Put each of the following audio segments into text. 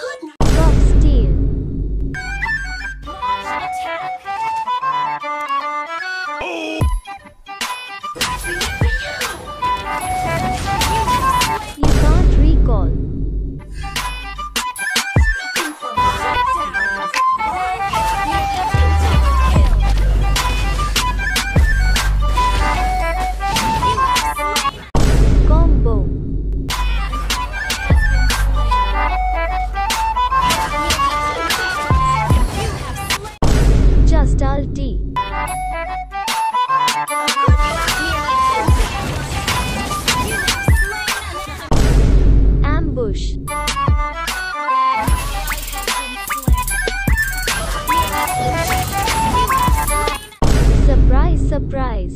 good herbal. Ambush. Surprise, surprise.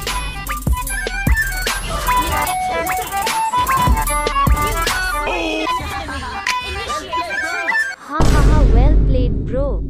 Ha ha ha, well played bro.